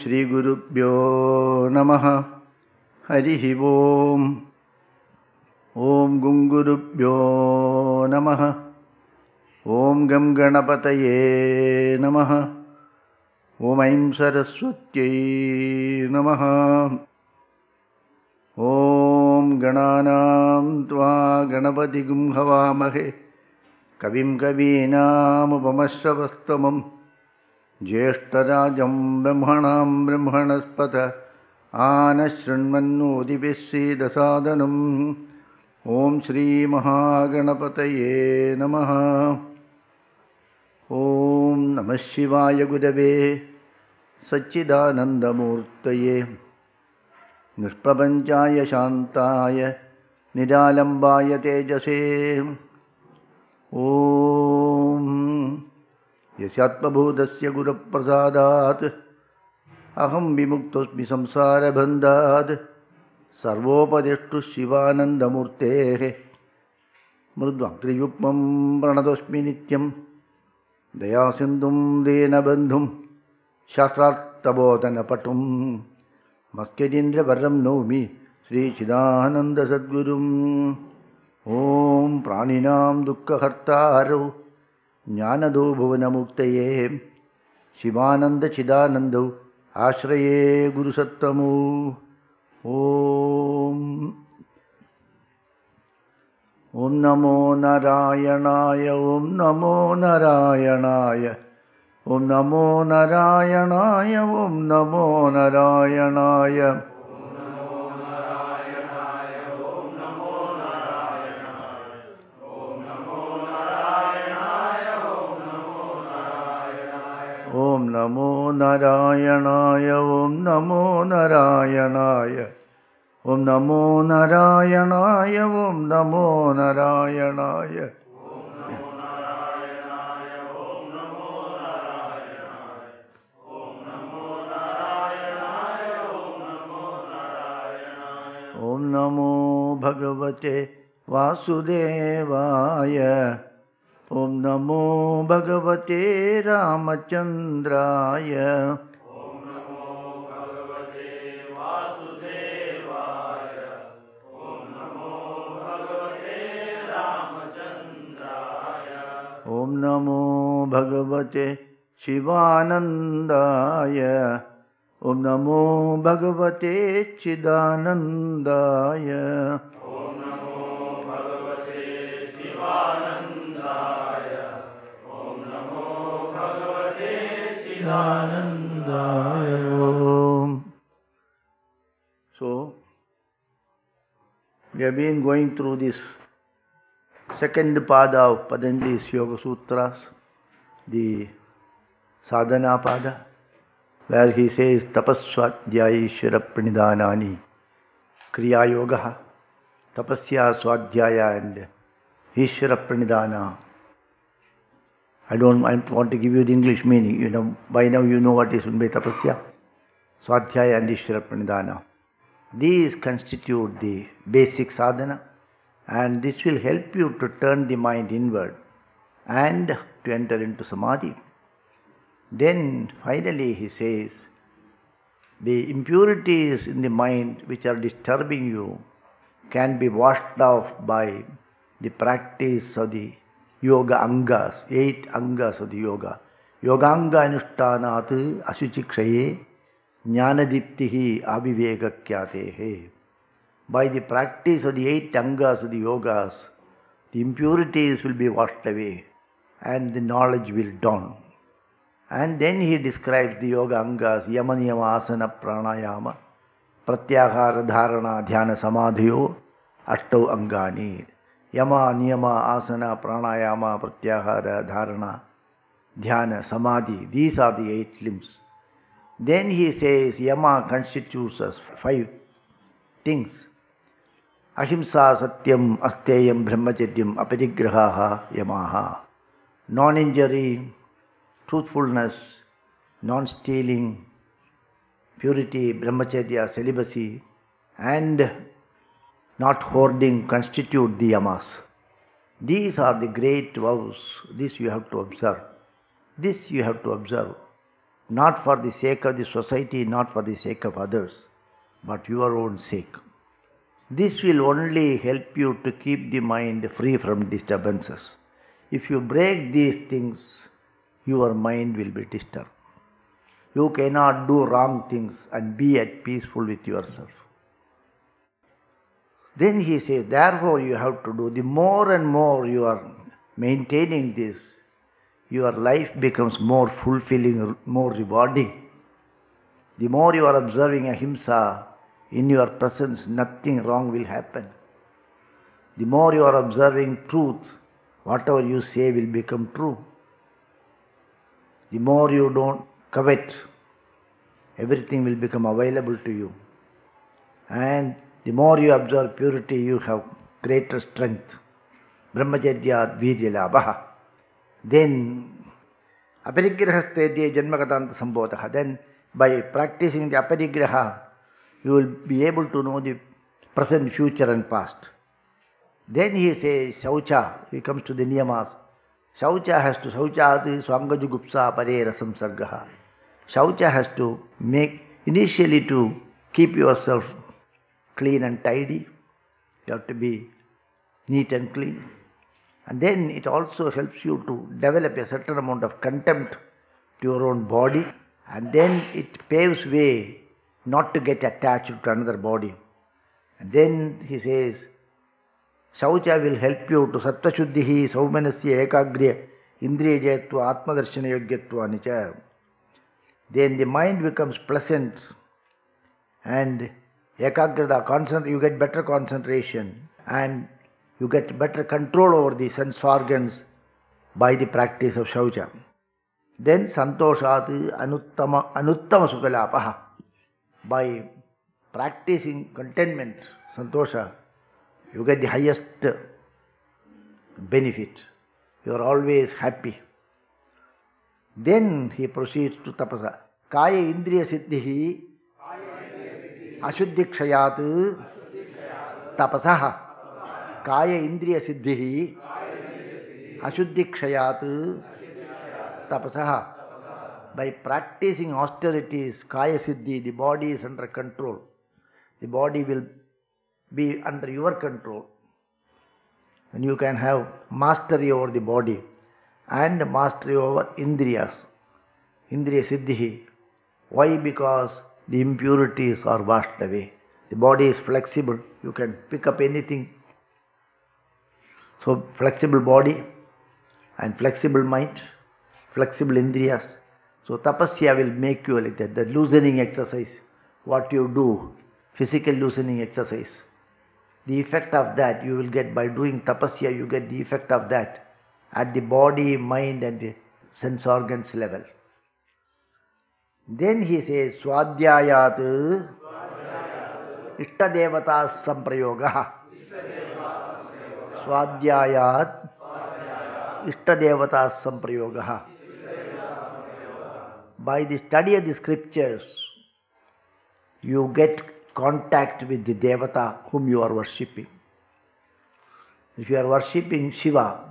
श्रीगुरुभ्यो नमः। हरिः ॐ ॐ गुङ्गुरुभ्यो नमः। ॐ गं गणपतये नमः। ॐ ऐं सरस्वत्यै नमः। ॐ गणानां त्वा गणपतिगुं हवामहे। कविं कवीनामुपमश्रवस्तमं ज्येष्ठराजं ब्रह्मणां ब्रह्मणस्पत आनशृण्वन्नोदिभिः सीदसादनम् ॐ श्रीमहागणपतये नमः। ॐ नमः शिवाय गुरवे सच्चिदानन्दमूर्तये। निष्प्रपञ्चाय शान्ताय निरालम्बाय तेजसे। ॐ யசாத்மபூதஸ்ய குருப்பிரசாதாத் அகம் விமுக்தோஸ்மி சம்சாரபந்தாத் சர்வோபதிஷ்டு சிவானந்தமூர்த்தே மிருத்வாங் திரியுக்மம் பிரணதோஸ்மி நித்யம் தயாசிந்தும் தீனபந்தும் சாஸ்திரார்த்தபோதனபட்டும் மஸ்கஜீந்திரவரம் நௌமி ஸ்ரீச்சிதானந்தசத்குரும் ஓம் பிராணினாம் துக்கஹர்த்தாரோ ಜ್ಞಾನದೋ ಭುವನಮುಕ್ತಯೇ ಶಿವಾನಂದ ಚಿದಾನಂದೌ ಆಶ್ರಯೇ ಗುರುಸತ್ತಮೌ ಓಂ ಓಂ ನಮೋ ನಾರಾಯಣಾಯ ಓಂ ನಮೋ ನಾರಾಯಣಾಯ ಓಂ ನಮೋ ನಾರಾಯಣಾಯ ಓಂ ನಮೋ ನಾರಾಯಣಾಯ നമോ നാരായണായ ഓം നമോ നാരായണായ ഓം നമോ നാരായണായ ഓം നമോ നാരായണായ ഓം നമോ ഭഗവത്തെ വാസുദേവായ ॐ नमो भगवते रामचन्द्राय ॐ नमो भगवते शिवानन्दाय। ॐ नमो भगवते चिदानन्दाय। आनन्दाय ॐ So, we have been going through this second pada of Patanjali's Yoga Sutras, the Sadhana pada, where he says Tapaswadhyayishwara Pranidhanani, Kriya Yoga, Tapasya Swadhyaya and Ishwara Pranidhana. I don't I want to give you the English meaning. You know, by now you know what is by tapasya, swadhyaya and ishvara pranidhana. These constitute the basic sadhana, and this will help you to turn the mind inward and to enter into samadhi. Then finally he says, the impurities in the mind which are disturbing you can be washed off by the practice of the योग अंगास् eight अंग अति योग योगांग अनुष्ठात् अशुचिक्षये ज्ञानदीप्ति अविवेक ख्याते by the practice the eight angas the yogas the impurities will be washed away and the knowledge will dawn and then he describes the yoga angas yama नियम आसन प्राणायाम प्रत्याहार धारणा ध्यान समाधियो अष्टौ अंगानी Samadhi. These are the eight limbs. Then he says Yama constitutes us five things. Ahimsa, Satyam, Asteyam, Brahmacharyam, Aparigraha, Yamaha. Non injury, truthfulness, non stealing, purity, Brahmacharya, celibacy, and not hoarding constitute the yamas. These are the great vows. This you have to observe. This you have to observe. not for the sake of the society, not for the sake of others, but your own sake. This will only help you to keep the mind free from disturbances. If you break these things, your mind will be disturbed. You cannot do wrong things and be at peaceful with yourself. Then he says, therefore, you have to do the more and more you are maintaining this, your life becomes more fulfilling, more rewarding. The more you are observing ahimsa, in your presence, nothing wrong will happen. The more you are observing truth, whatever you say will become true. The more you don't covet, everything will become available to you. And the more you observe purity, you have greater strength. Brahmacharya virya. Then, aparigrahastedye janmagatanta sambodha. Then, by practicing the aparigraha, you will be able to know the present, future, and past. Then he says, Shaucha, he comes to the niyamas. Shaucha has to, Shauchati swangajugupsa pare rasam sargaha. Shaucha has to make, initially to keep yourself clean and tidy. You have to be neat and clean. And then it also helps you to develop a certain amount of contempt to your own body. And then it paves way not to get attached to another body. And then he says, Shaucha will help you to Sattvashuddhihi Saumanasya Ekagriya Indriya Jayatva Atmadarshana Yogyatva Nicha. Then the mind becomes pleasant and ekagrata, concent- you get better concentration and you get better control over the sense organs by the practice of Shaucha. Then Santoshat Anuttama, anuttama Sukalapaha. By practicing contentment, Santosha, you get the highest benefit. You are always happy. Then he proceeds to tapasa. Kaya indriya siddhihi अशुद्धि क्षयात तपस। काय इंद्रिय सिद्धि अशुद्धि क्षयात तपस। By practising austerity kaya siddhi the body is under control the body will be under your control and you can have mastery over the body and mastery over indriya indriya siddhi why because the impurities are washed away. The body is flexible, you can pick up anything. So, flexible body and flexible mind, flexible indriyas. So, tapasya will make you like that. The loosening exercise, what you do, physical loosening exercise. The effect of that you will get by doing tapasya, you get the effect of that at the body, mind, and the sense organs level. Then he says, Swadhyayat Ishtadevata Samprayoga. Swadhyayat Ishtadevata Samprayoga. By the study of the scriptures, you get contact with the Devata whom you are worshipping. If you are worshipping Shiva,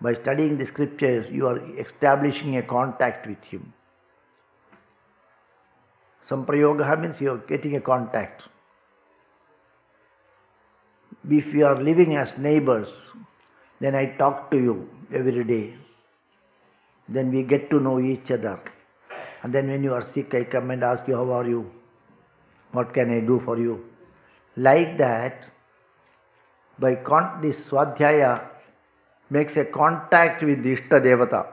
by studying the scriptures, you are establishing a contact with him. Samprayoga means you are getting a contact. If you are living as neighbors, then I talk to you every day. Then we get to know each other. And then when you are sick, I come and ask you, How are you? What can I do for you? Like that, by con- this Swadhyaya makes a contact with the Ishta Devata.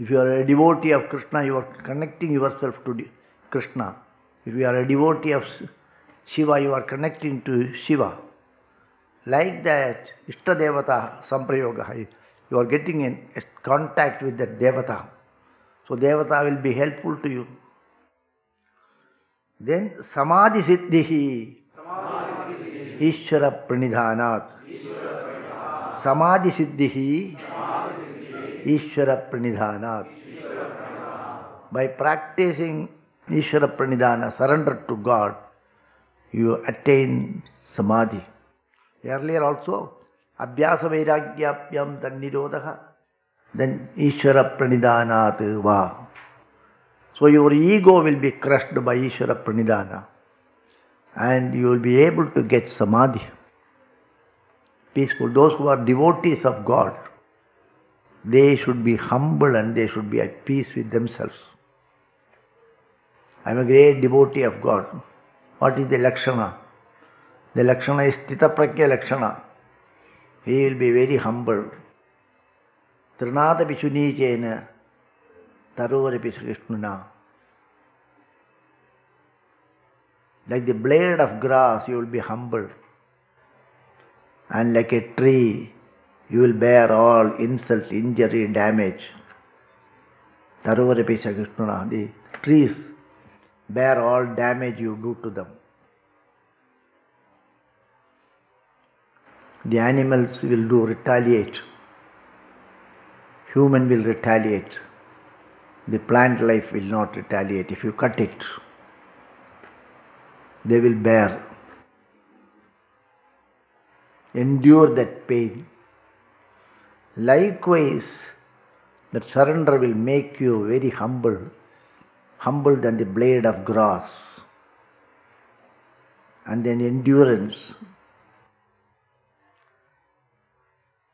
If you are a devotee of Krishna, you are connecting yourself to Krishna. If you are a devotee of Shiva, you are connecting to Shiva. Like that, Ishta Devata Samprayoga, you are getting in contact with that Devata. So Devata will be helpful to you. Then Samadhi Siddhihi Ishvara Pranidhanat. Samadhi Siddhihi Ishvara pranidhana by practising Ishvara pranidhana surrender to God you attain samadhi. Earlier also abhyasa वैराग्याभ्यम तोधक then प्रणिधान वा। So your ego will be crushed by Ishvara pranidhana and you will be able to get samadhi. Peaceful those who are devotees of God they should be humble and they should be at peace with themselves. I am a great devotee of God. What is the Lakshana? The Lakshana is Stita Prakya Lakshana. He will be very humble. Trinada Pichunijena Tarovarapi Krishnuna. Like the blade of grass, you will be humble. And like a tree, you will bear all insult, injury, damage. Tarovarapi Krishnuna. The trees bear all damage you do to them. The animals will do retaliate. Human will retaliate. The plant life will not retaliate. If you cut it, they will bear. Endure that pain. Likewise, that surrender will make you very humble, humble than the blade of grass. And then endurance.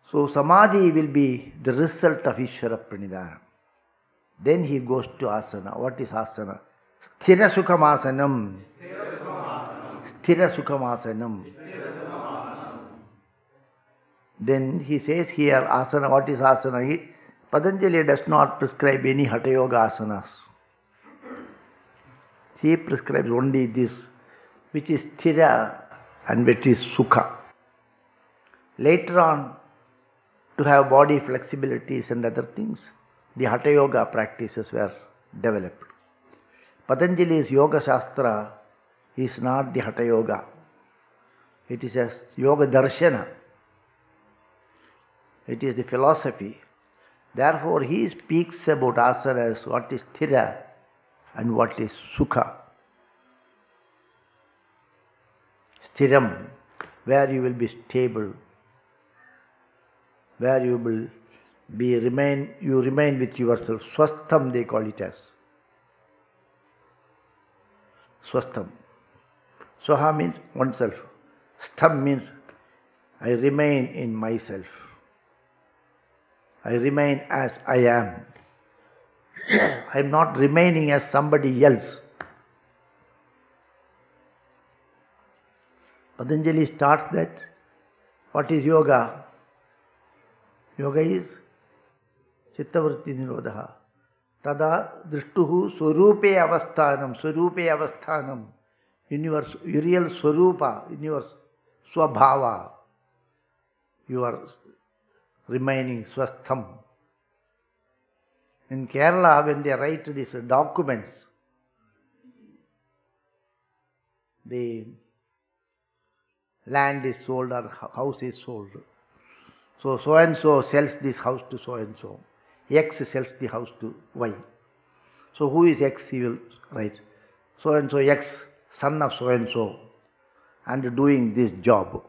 So samadhi will be the result of Ishvara Pranidhana. Then he goes to asana. What is asana? Sthira Sukham asanam. Sthira Sukham asanam. Then he says here asana. What is asana? He, Patanjali does not prescribe any Hatha Yoga asanas. He prescribes only this, which is Sthira and which is Sukha. Later on, to have body flexibilities and other things, the Hatha Yoga practices were developed. Patanjali's Yoga Shastra is not the Hatha Yoga. It is a Yoga Darshana. It is the philosophy. Therefore, he speaks about asana as what is thira and what is sukha. Stiram, where you will be stable, where you will be remain you remain with yourself. Swastham they call it as. Swastham. Swaha means oneself. Stham means I remain in myself. I remain as I am. I am not remaining as somebody else. Patanjali starts that. What is yoga? Yoga is चित्तवृत्ति निरोध तदा दृष्टु स्वरूपे अवस्थानम स्वरूपे अवस्थानम इन your real स्वरूप इन your स्वभाव you are remaining swastham. In Kerala, when they write these documents, the land is sold or house is sold. So, so and so sells this house to so and so. X sells the house to Y. So, who is X? He will write. So and so X, son of so and so, and doing this job.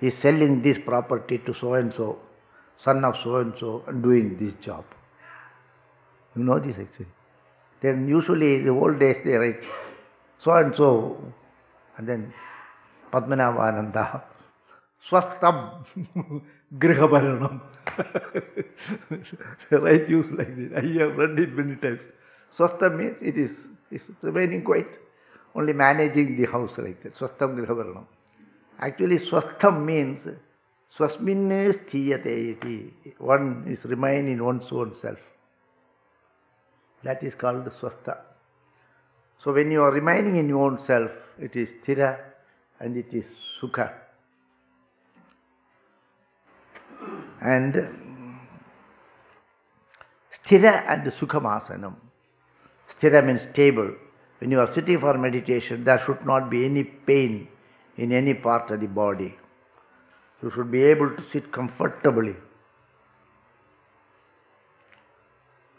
Is selling this property to so and so, son of so and so, and doing this job. You know this actually. Then usually the old days they write so and so, and then Padmanabhananda, Swastam Grihabaranam. right use like this. I have read it many times. Swastam means it is it's remaining quiet, only managing the house like that. Swastam Grihabaranam. Actually, swastham means swasmin sthiyate iti. One is remain in one's own self. That is called swastha. So when you are remaining in your own self, it is thira and it is sukha. And sthira and sukhamasanam. Sthira means stable. When you are sitting for meditation, there should not be any pain in any part of the body. You should be able to sit comfortably.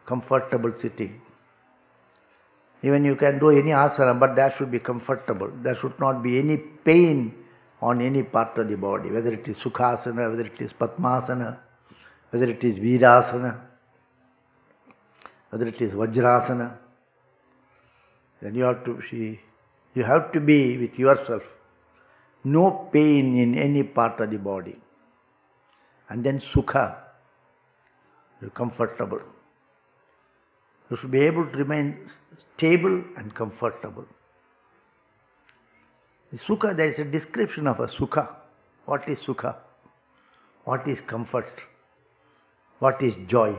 Comfortable sitting. Even you can do any asana, but that should be comfortable. There should not be any pain on any part of the body, whether it is sukhasana, whether it is padmasana, whether it is Virasana, whether it is Vajrasana, then you have to see, you have to be with yourself. No pain in any part of the body. And then Sukha, you're comfortable. You should be able to remain stable and comfortable. The Sukha, there is a description of a Sukha. What is Sukha? What is comfort? What is joy?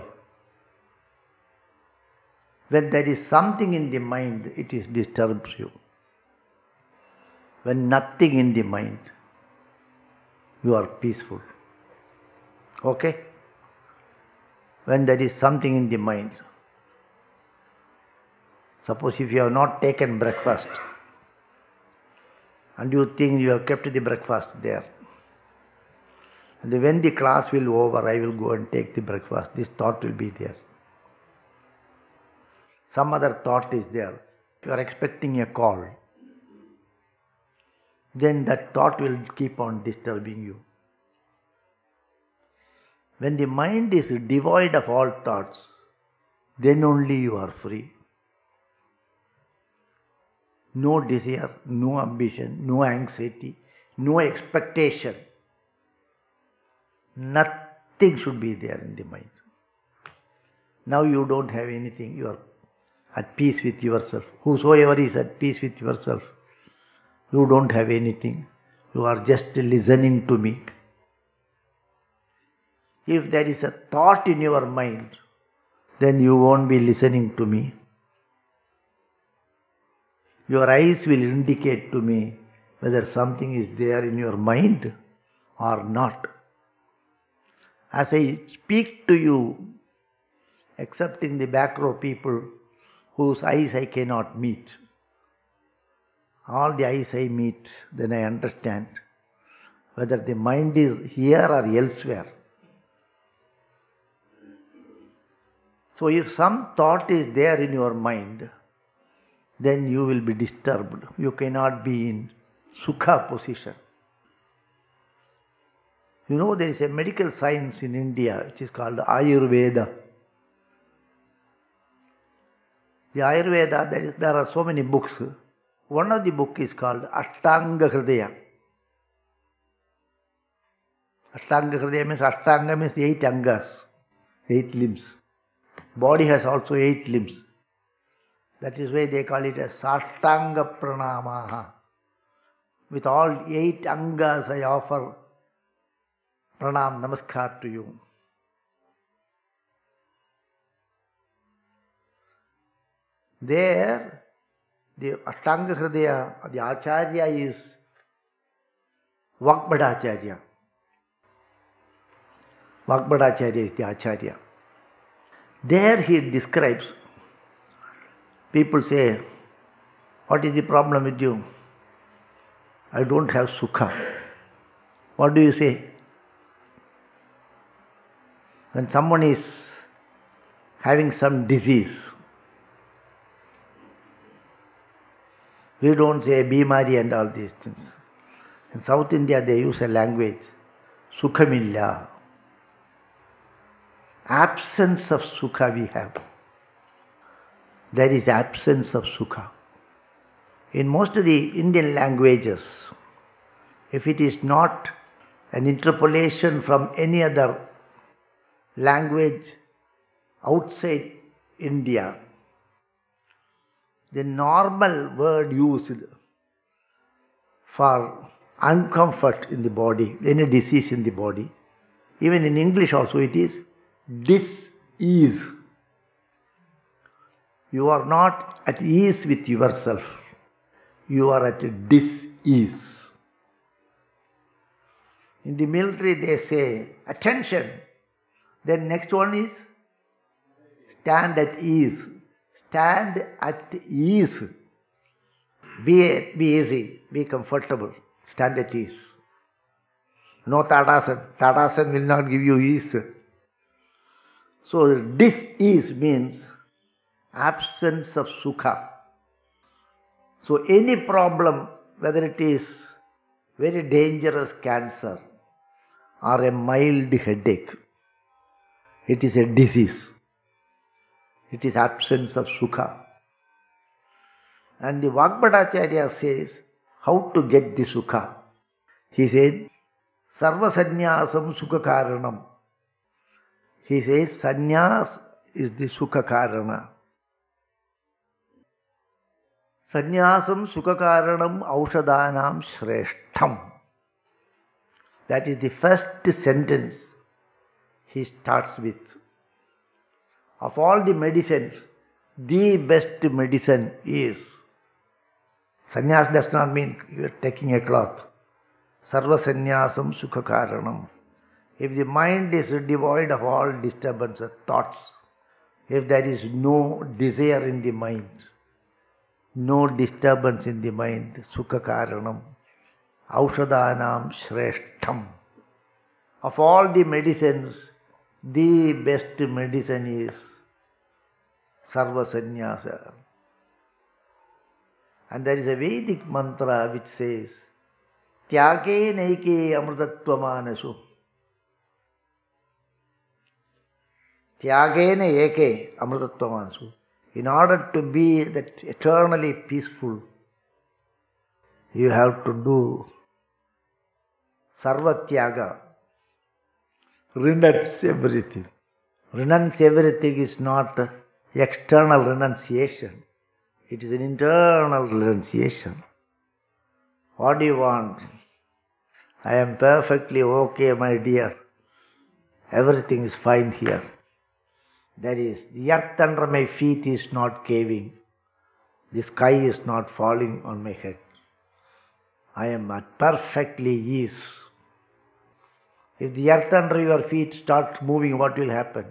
When there is something in the mind, it is disturbs you. When nothing in the mind, you are peaceful. Okay? When there is something in the mind, suppose if you have not taken breakfast and you think you have kept the breakfast there, and when the class will over, I will go and take the breakfast, this thought will be there. Some other thought is there. You are expecting a call. Then that thought will keep on disturbing you. When the mind is devoid of all thoughts, then only you are free. No desire, no ambition, no anxiety, no expectation. Nothing should be there in the mind. Now you don't have anything, you are at peace with yourself. Whosoever is at peace with yourself, you don't have anything. You are just listening to me. If there is a thought in your mind, then you won't be listening to me. Your eyes will indicate to me whether something is there in your mind or not. As I speak to you, excepting the back row people whose eyes I cannot meet, all the eyes I meet, then I understand whether the mind is here or elsewhere. So, if some thought is there in your mind, then you will be disturbed. You cannot be in sukha position. You know, there is a medical science in India which is called Ayurveda. The Ayurveda, there, is, there are so many books. One of the book is called Ashtanga Hridaya. Ashtanga Hridaya means Ashtanga means eight angas, eight limbs. Body has also eight limbs. That is why they call it as Sashtanga Pranamaha. With all eight angas, I offer pranam, namaskar to you. There, the Ashtanga Hridaya, the Acharya is Vakbadacharya. Vakbadacharya is the Acharya. There he describes, people say, What is the problem with you? I don't have sukha. What do you say? When someone is having some disease, we don't say bimari and all these things. In South India, they use a language, sukhamilla. Absence of sukha we have. There is absence of sukha. In most of the Indian languages, if it is not an interpolation from any other language outside India, the normal word used for uncomfort in the body, any disease in the body, even in English also it is dis-ease. You are not at ease with yourself. You are at dis-ease. In the military they say, attention. Then next one is stand at ease. Stand at ease. Be, be easy, be comfortable, stand at ease. No Tadasan. Tadasan will not give you ease. So, dis-ease means absence of sukha. So, any problem, whether it is very dangerous cancer or a mild headache, it is a disease. It is absence of sukha. And the Vagbhadacharya says, how to get the sukha? He said, Sarva sannyasam sukha karanam. He says, sannyas is the sukha karana. Sannyasam sukha karanam aushadanam shreshtham. That is the first sentence he starts with. Of all the medicines, the best medicine is. Sannyas does not mean you are taking a cloth. Sarva sannyasam sukha karanam. If the mind is devoid of all disturbances, thoughts, if there is no desire in the mind, no disturbance in the mind, sukha karanam, aushadanam shreshtham. Of all the medicines, the best medicine is sarva. And there is a Vedic mantra which says, Tyage naike amritatvamanasu. Tyagena eke amritatvamanasu. In order to be that eternally peaceful, you have to do sarvatyaga. Renounce everything. Renounce everything is not external renunciation. It is an internal renunciation. What do you want? I am perfectly okay, my dear. Everything is fine here. There is the earth under my feet is not caving. The sky is not falling on my head. I am at perfectly ease. If the earth under your feet starts moving, what will happen?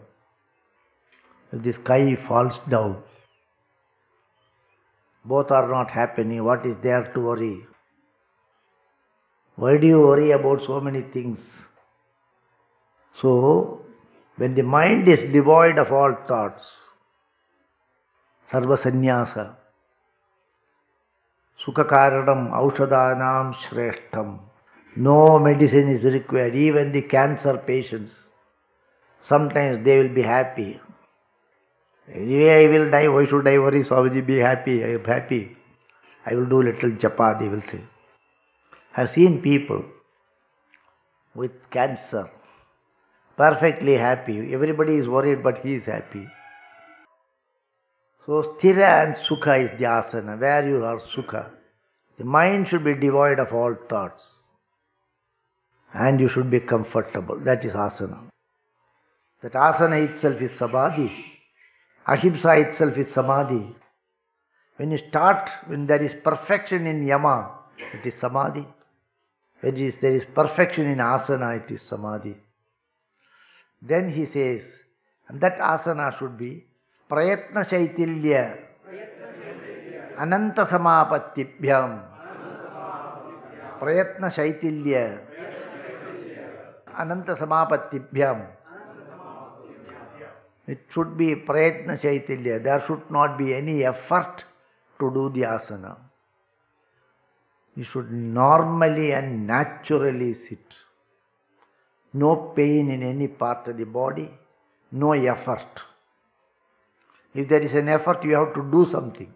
If the sky falls down, both are not happening. What is there to worry? Why do you worry about so many things? So, when the mind is devoid of all thoughts, sarva sannyasa, sukakaranam aushadanam shreshtham, no medicine is required, even the cancer patients. Sometimes they will be happy. Anyway, I will die. Why should I worry? Swamiji, be happy. I am happy. I will do little japa, they will say. I have seen people with cancer perfectly happy. Everybody is worried, but he is happy. So, sthira and sukha is the asana, where you are sukha. The mind should be devoid of all thoughts. And you should be comfortable. That is asana. That asana itself is samadhi. Ahimsa itself is samadhi. When you start, when there is perfection in yama, it is samadhi. When there is perfection in asana, it is samadhi. Then he says, and that asana should be prayatna shaitilya ananta samapatibhyam prayatna shaitilya ananta samapatibhyam it should be prayatna shaitilya there should not be any effort to do the asana you should normally and naturally sit no pain in any part of the body, no effort. If there is an effort, you have to do something.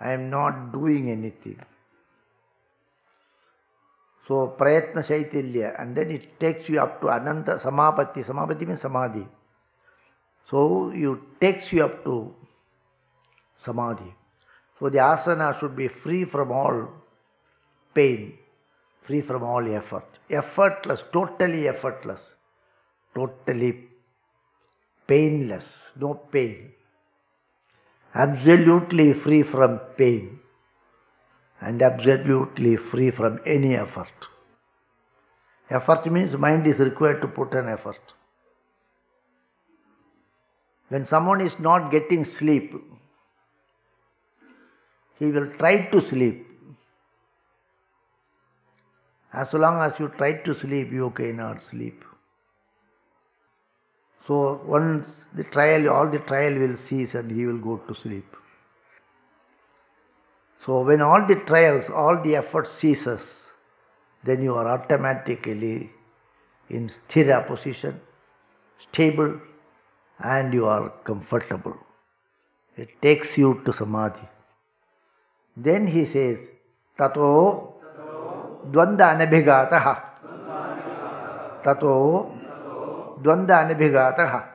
I am not doing anything. So, Prayatna Shaitilya, and then it takes you up to Ananta Samapatti. Samapatti means Samadhi. So, it takes you up to Samadhi. So, the asana should be free from all pain free from all effort. Effortless, totally effortless, totally painless, no pain. Absolutely free from pain and absolutely free from any effort. Effort means mind is required to put an effort. When someone is not getting sleep, he will try to sleep as long as you try to sleep, you cannot sleep. So once the trial, all the trial will cease and he will go to sleep. So when all the trials, all the effort ceases, then you are automatically in sthira position stable, and you are comfortable. It takes you to samadhi. Then he says, Tato dvanda anabhigataha. Tato dvanda anabhigataha.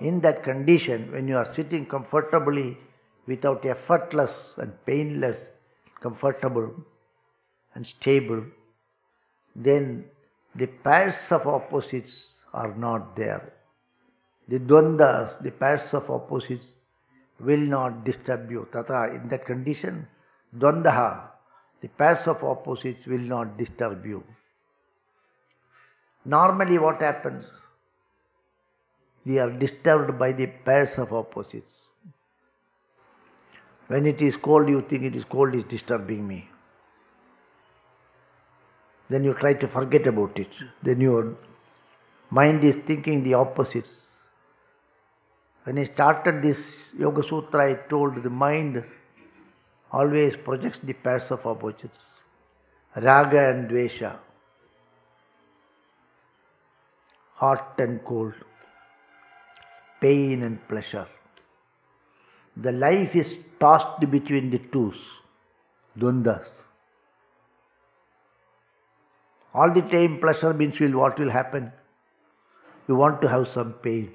In that condition, when you are sitting comfortably, without effortless and painless, comfortable and stable, then the pairs of opposites are not there. The dvandas, the pairs of opposites, will not disturb you. Tata, in that condition, dvandaha, the pairs of opposites will not disturb you. Normally, what happens? We are disturbed by the pairs of opposites. When it is cold, you think it is cold is disturbing me. Then you try to forget about it. Then your mind is thinking the opposites. When I started this Yoga Sutra, I told the mind always projects the pairs of opposites raga and dvesha, hot and cold, pain and pleasure. The life is tossed between the twos, dvandas. All the time pleasure means will what will happen? You want to have some pain.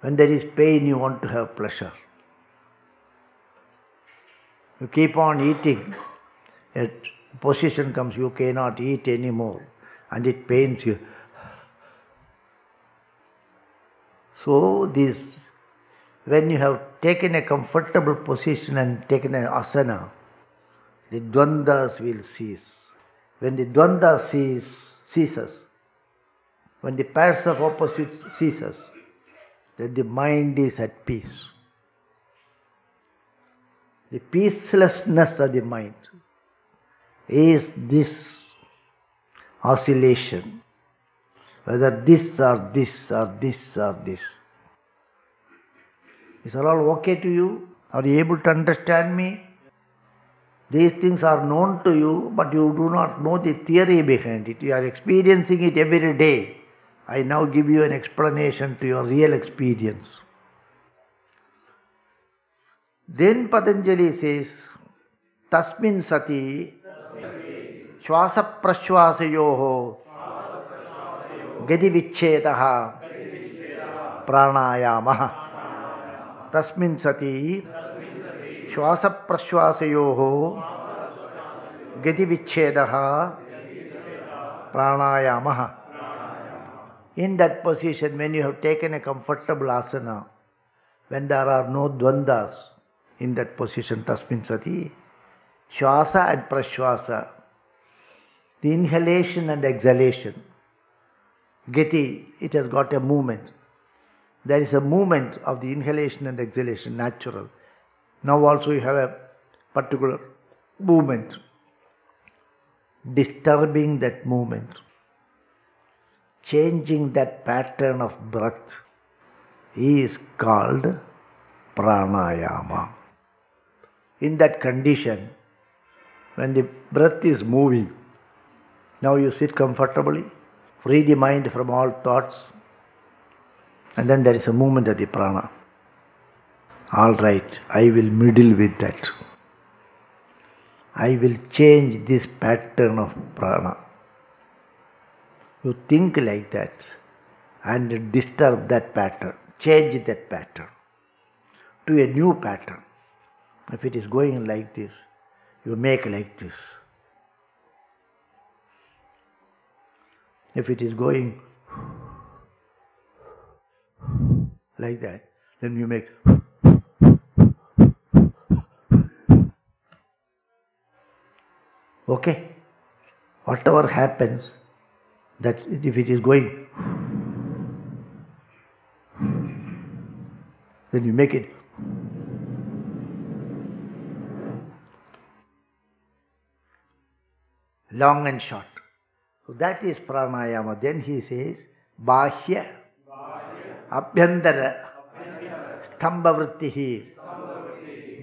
When there is pain, you want to have pleasure. You keep on eating, a position comes, you cannot eat anymore, and it pains you. So, this, when you have taken a comfortable position and taken an asana, the dvandas will cease. When the dvanda cease, ceases, when the pairs of opposites ceases, then the mind is at peace. The peacelessness of the mind is this oscillation, whether this or this or this or this. Is all okay to you? Are you able to understand me? These things are known to you, but you do not know the theory behind it. You are experiencing it every day. I now give you an explanation to your real experience. Then Patanjali says, Tasmin sati श्वास प्रश्वासयो गति विच्छेद प्राणायाम। तस्मिन् श्वास प्रश्वास गति विच्छेद प्राणायाम in that position when you have taken a comfortable asana when there are no dvandva in that position तस्मिन् shvasa and prashvasa the inhalation and exhalation gati, it has got a movement. There is a movement of the inhalation and exhalation, natural. Now also you have a particular movement. Disturbing that movement changing that pattern of breath is called pranayama. In that condition, when the breath is moving, now you sit comfortably, free the mind from all thoughts, and then there is a movement of the prana. All right, I will middle with that. I will change this pattern of prana. You think like that and disturb that pattern, change that pattern to a new pattern. If it is going like this, you make like this. If it is going like that, then you make okay. Whatever happens that if it is going then you make it long and short so that is pranayama. Then he says, bahya स्तंभवृत्ति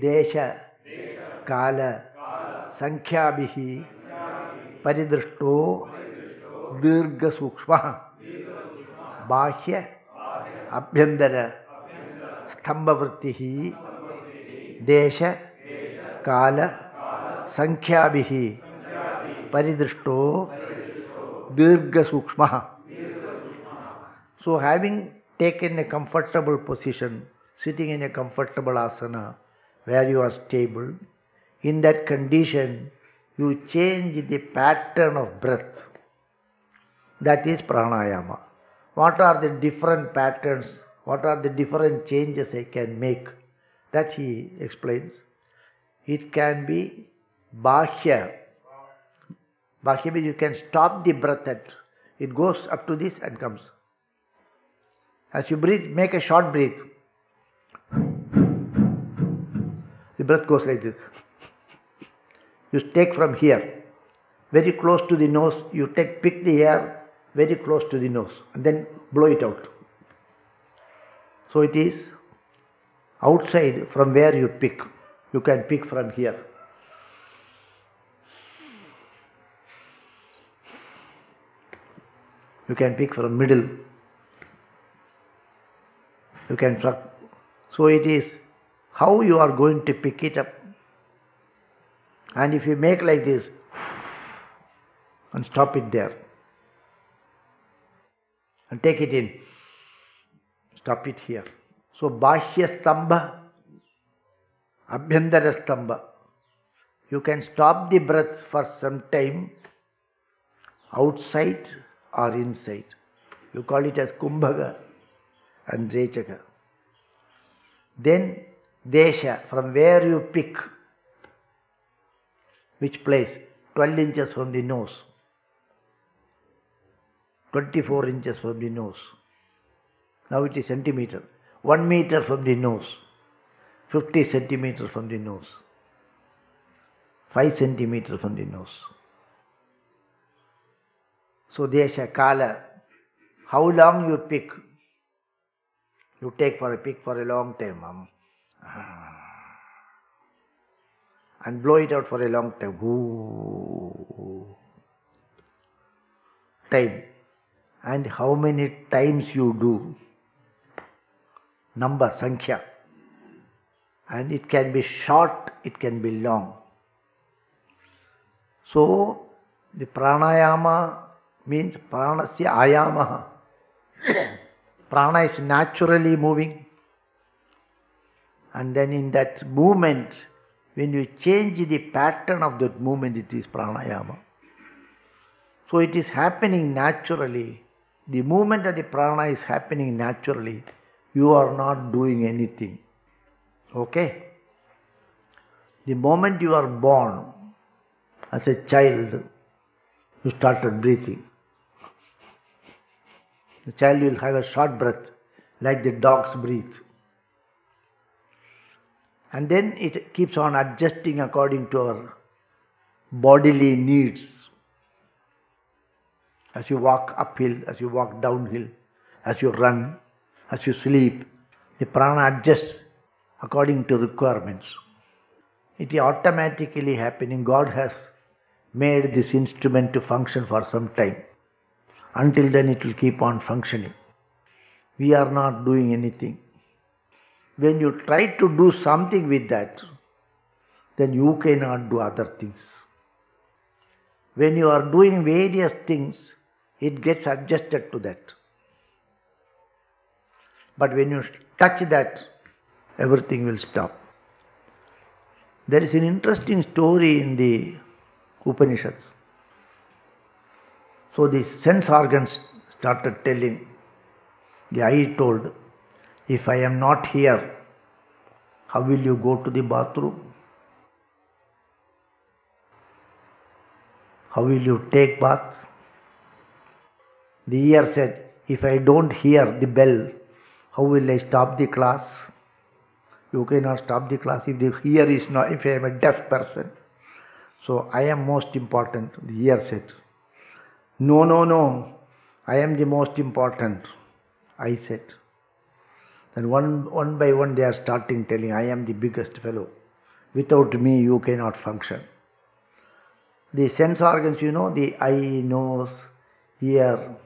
देश काल संख्याभिः परिदृष्टो दीर्घसूक्ष्मः बाह्य अभ्यन्तर स्तम्भवृत्तिः देश काल संख्याभिः परिदृष्टो Dirga Sukshmaha. So, having taken a comfortable position, sitting in a comfortable asana where you are stable, in that condition, you change the pattern of breath. That is pranayama. What are the different patterns? What are the different changes I can make? That he explains. It can be bahya Bahya means you can stop the breath at it goes up to this and comes. As you breathe, make a short breath. The breath goes like this. You take from here, very close to the nose, you take pick the air very close to the nose and then blow it out. So it is outside from where you pick. You can pick from here. You can pick from middle. You can so it is how you are going to pick it up. And if you make like this and stop it there and take it in, stop it here. So Bahya Stambha, Abhyantara Stambha. You can stop the breath for some time outside or inside. You call it as Kumbhaka and Rechaka. Then Desha, from where you pick, which place? 12 inches from the nose, 24 inches from the nose. Now it is centimeter. 1 meter from the nose, 50 centimeters from the nose, 5 centimeters from the nose. So Desha, Kala, how long you pick? You take for a pick for a long time. Um, and blow it out for a long time. Ooh. Time. And how many times you do. Number, sankhya. And it can be short, it can be long. So, the pranayama means pranasya ayama. Prana is naturally moving. And then in that movement, when you change the pattern of that movement, it is pranayama. So it is happening naturally. The movement of the prana is happening naturally. You are not doing anything. Okay? The moment you are born, as a child, you started breathing. The child will have a short breath, like the dogs breathe. And then it keeps on adjusting according to our bodily needs. As you walk uphill, as you walk downhill, as you run, as you sleep, the prana adjusts according to requirements. It is automatically happening. God has made this instrument to function for some time. Until then, it will keep on functioning. We are not doing anything. When you try to do something with that, then you cannot do other things. When you are doing various things, it gets adjusted to that. But when you touch that, everything will stop. There is an interesting story in the Upanishads. So the sense organs started telling. The eye told, if I am not here, how will you go to the bathroom? How will you take bath? The ear said, if I don't hear the bell, how will I stop the class? You cannot stop the class if the ear is not, if I am a deaf person. So I am most important, the ear said. No, no, no. I am the most important. I said. Then one, one by one they are starting telling, I am the biggest fellow. Without me, you cannot function. The sense organs, you know, the eye, nose, ear,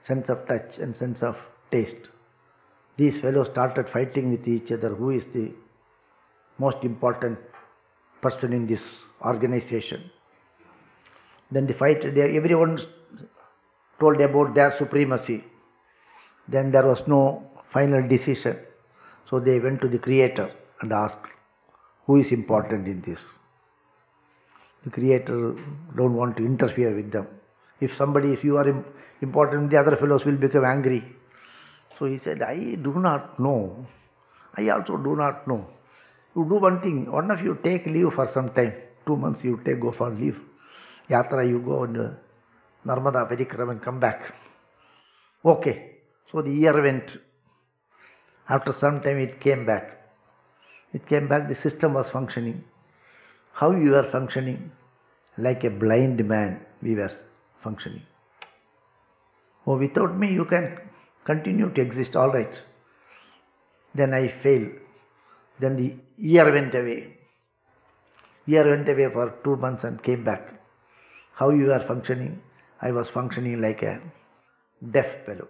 sense of touch, and sense of taste. These fellows started fighting with each other who is the most important person in this organization. Then the fight, they, everyone told about their supremacy. Then there was no final decision. So they went to the Creator and asked, who is important in this? The Creator don't want to interfere with them. If somebody, if you are important, the other fellows will become angry. So he said, I do not know. I also do not know. You do one thing, one of you take leave for some time. Two months you take, go for leave. Yatra, you go on uh, Narmada Parikram and come back. Okay. So the year went. After some time it came back. It came back, the system was functioning. How you are functioning? Like a blind man, we were functioning. Oh, without me you can continue to exist, all right. Then I fail. Then the year went away. Year went away for two months and came back. How you are functioning? I was functioning like a deaf fellow.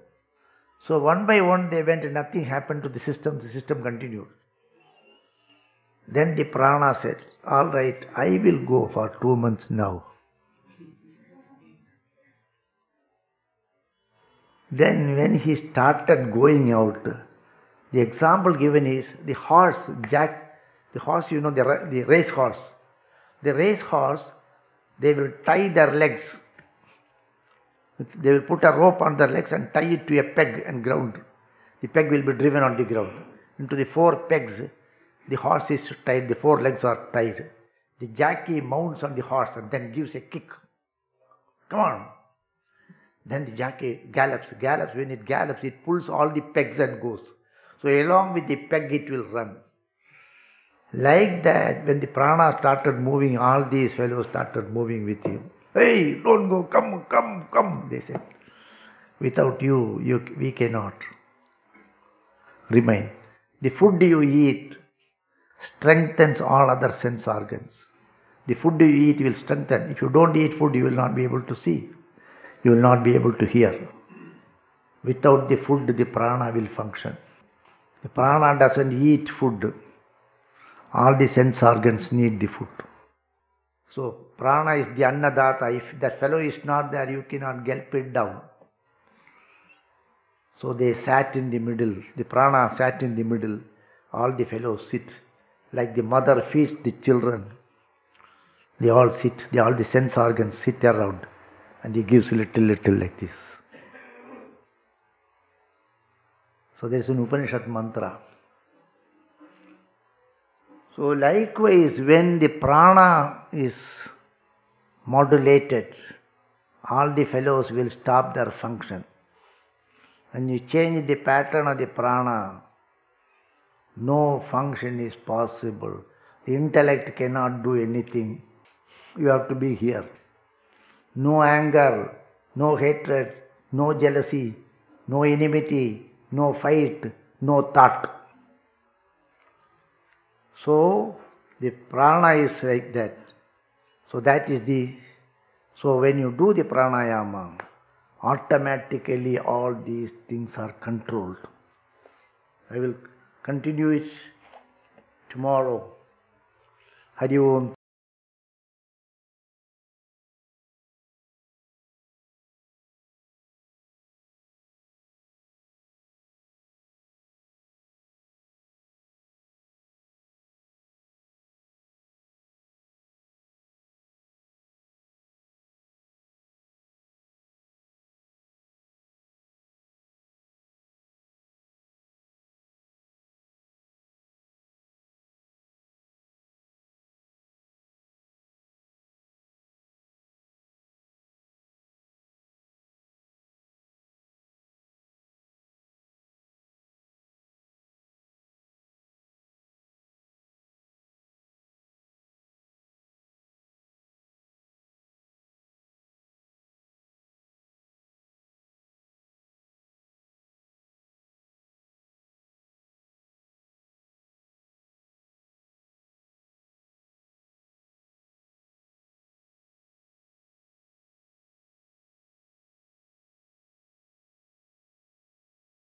So one by one they went, and nothing happened to the system, the system continued. Then the prana said, All right, I will go for two months now. Then, when he started going out, the example given is the horse, Jack, the horse, you know, the, the race horse. The race horse, they will tie their legs. They will put a rope on their legs and tie it to a peg and ground. The peg will be driven on the ground. Into the four pegs, the horse is tied, the four legs are tied. The jockey mounts on the horse and then gives a kick. Come on. Then the jockey gallops, gallops. When it gallops, it pulls all the pegs and goes. So along with the peg, it will run. Like that, when the prana started moving, all these fellows started moving with him. Hey, don't go, come, come, come, they said. Without you, you we cannot remain. The food you eat strengthens all other sense organs. The food you eat will strengthen. If you don't eat food, you will not be able to see. You will not be able to hear. Without the food, the prana will function. The prana doesn't eat food. All the sense organs need the food. So, prana is the annadata. If that fellow is not there, you cannot gulp it down. So, they sat in the middle. The prana sat in the middle. All the fellows sit like the mother feeds the children. They all sit, they all the sense organs sit around and he gives little, little like this. So there is an Upanishad mantra. So likewise, when the prana is modulated, all the fellows will stop their function. When you change the pattern of the prana, no function is possible. The intellect cannot do anything. You have to be here. No anger, no hatred, no jealousy, no enmity, no fight, no thought. So the prana is like that. So that is the so when you do the pranayama, automatically all these things are controlled. I will continue it tomorrow. Hari Om